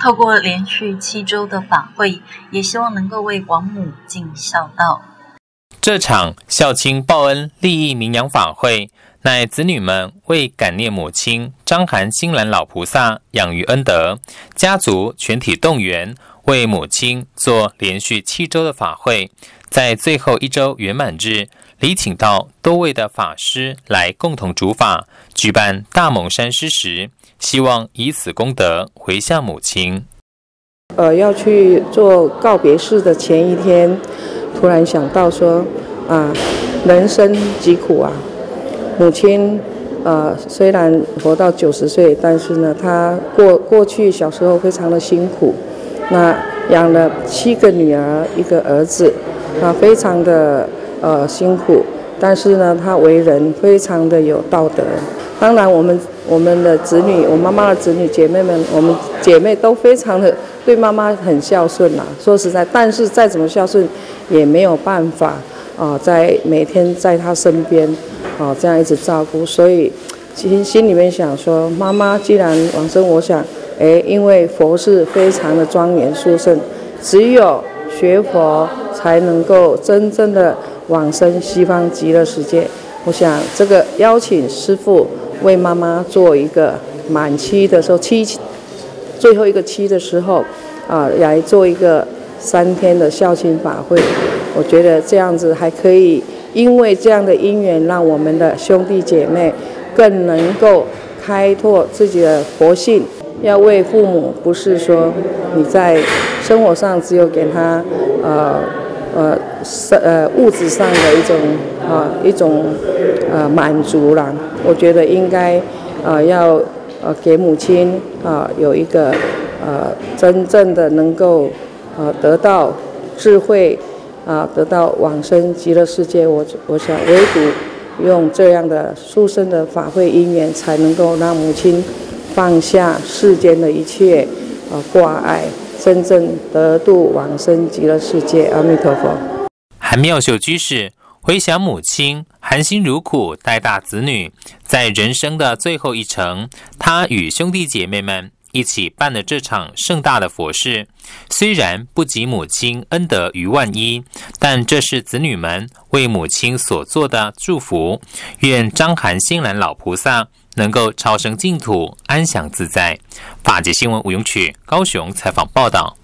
透过连续七周的法会，也希望能够为王母尽孝道。这场孝亲报恩、利益名扬法会，乃子女们为感念母亲张含新兰老菩萨养育恩德，家族全体动员为母亲做连续七周的法会，在最后一周圆满日，礼请到多位的法师来共同主法，举办大猛山施食。希望以此功德回向母亲。呃，要去做告别式的前一天，突然想到说，啊，人生疾苦啊，母亲，呃，虽然活到九十岁，但是呢，她过过去小时候非常的辛苦，那养了七个女儿，一个儿子，啊，非常的呃辛苦，但是呢，她为人非常的有道德。当然，我们我们的子女，我妈妈的子女姐妹们，我们姐妹都非常的对妈妈很孝顺呐。说实在，但是再怎么孝顺，也没有办法啊，在每天在她身边啊，这样一直照顾。所以，心心里面想说，妈妈既然往生，我想，哎，因为佛是非常的庄严殊胜，只有学佛才能够真正的往生西方极乐世界。我想这个邀请师父。为妈妈做一个满期的时候，七最后一个期的时候，啊，来做一个三天的孝亲法会。我觉得这样子还可以，因为这样的因缘，让我们的兄弟姐妹更能够开拓自己的佛性。要为父母，不是说你在生活上只有给他，呃。呃，是呃物质上的一种啊一种呃满足啦。我觉得应该啊要呃给母亲啊有一个呃真正的能够呃得到智慧啊得到往生极乐世界。我我想唯独用这样的殊胜的法会因缘，才能够让母亲放下世间的一切啊挂碍。真正得度往生极乐世界，阿弥陀佛。韩妙秀居士回想母亲含辛茹苦带大子女，在人生的最后一程，他与兄弟姐妹们一起办了这场盛大的佛事。虽然不及母亲恩德于万一，但这是子女们为母亲所做的祝福。愿张含新兰老菩萨。能够超生净土，安享自在。法界新闻吴永曲高雄采访报道。